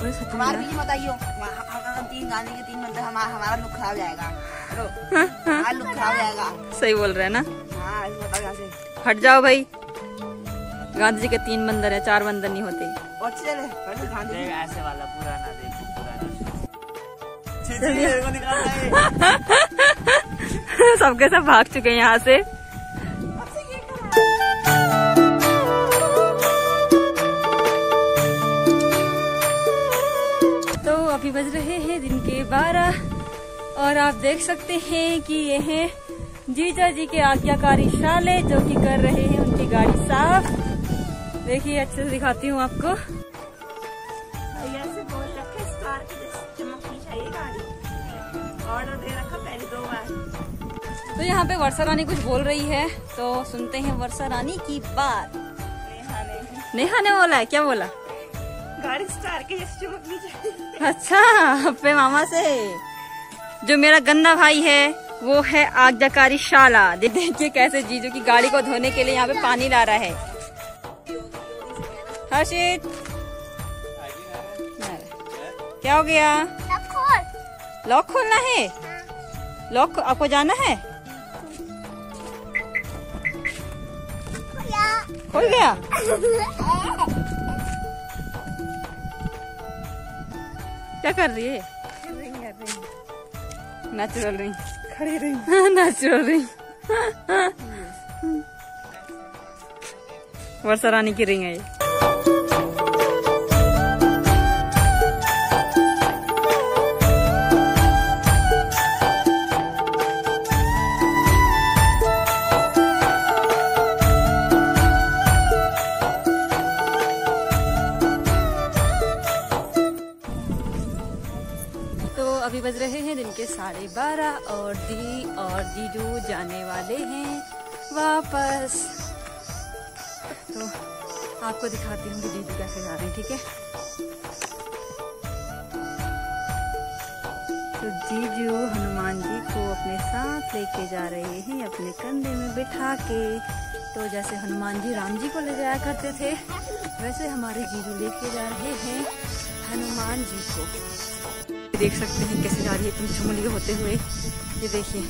हम हम तीन गांधी के तीन मंदिर हमारा हमारा लुक खराब जाएगा। हमारा लुक खराब जाएगा। सही बोल रहे हैं ना? हाँ हट जाओ भाई। गांधी जी के तीन मंदिर है चार मंदिर नहीं होते। और चले पहले गांधी देख ऐसे वाला पुराना देख पुराना सबके सब भाग चुके हैं यहाँ से। अभी बज रहे हैं दिन के बारह। और आप देख सकते हैं कि ये है जीजा जी के आज्ञाकारी शाले जो कि कर रहे हैं उनकी गाड़ी साफ़। देखिए अच्छे से दिखाती हूँ आपको। बार। तो यहाँ पे वर्षा रानी कुछ बोल रही है तो सुनते हैं वर्षा रानी की बात। नेहा ने बोला है क्या बोला? गाड़ी स्टार की जैसे चमकनी अच्छा अपने मामा से। जो मेरा गंदा भाई है वो है आज्ञाकारी शाला। देखिए कैसे जीजू की गाड़ी को धोने के लिए यहाँ पे पानी ला रहा है। हर्षित। क्या हो गया? लॉक खोलना है? लॉक आपको जाना है? खोल गया? क्या कर रही है? नेचुरल रिंग खड़ी ring natural ring Varsha Rani की रिंग है ये। हैं, दिन के साढ़े बारह और दी और जीजू जाने वाले हैं वापस। तो आपको दिखाती हूँ कि जीजू कैसे जा रहे हैं, ठीक है? तो जीजू हनुमान जी को अपने साथ लेके जा रहे हैं, अपने कंधे में बिठा के। तो जैसे हनुमान जी राम जी को ले जाया करते थे, वैसे हमारे जीजू लेके जा रहे हैं हनुमान जी को। देख सकते हैं कैसे जा रही है तुम चुमली होते हुए। ये देखिए।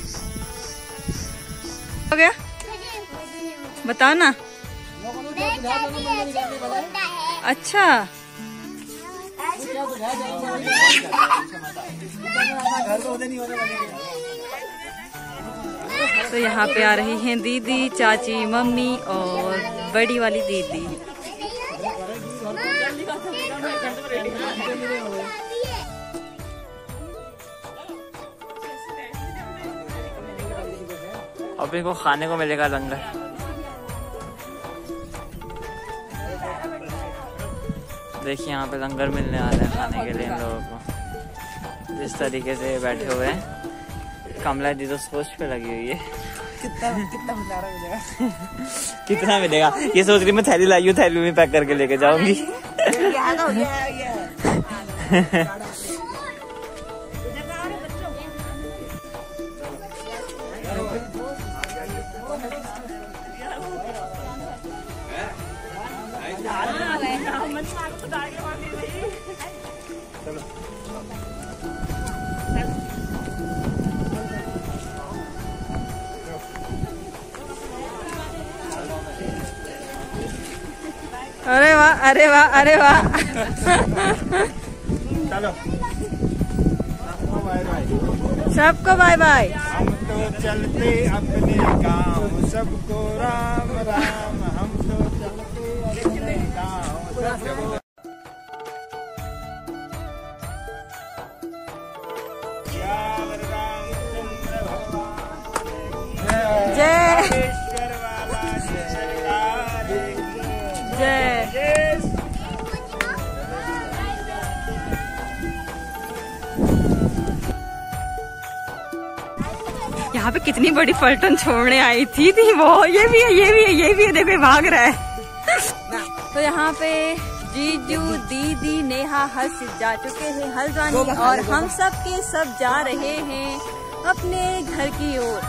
हो गया? बताओ ना। अच्छा। तो यहाँ पे आ रही हैं दीदी, चाची, मम्मी और बड़ी वाली दीदी। अब इनको खाने को मिलेगा लंगर देखिए यहाँ पे लंगर मिलने आ रहा है खाने के लिए इन लोगों को। जिस तरीके से बैठे हुए हैं। कमला दी तो सोच पे लगी हुई है। कितना कितना मिलेगा कितना मिलेगा? ये सोच रही मैं थैली लाई हूँ थैली में पैक करके लेके जाऊँगी। अरे वाह अरे वाह अरे वाह। सबको बाय बाय। हम तो चलते अपने गाँव सबको राम राम। यहाँ पे कितनी बड़ी पलटन छोड़ने आई थी थी वो। ये भी है ये भी है ये भी है देखो भाग रहा है। तो यहाँ पे जीजू दीदी नेहा हर्ष जा चुके हैं हल्द्वानी और हम सब के सब जा रहे हैं अपने घर की ओर।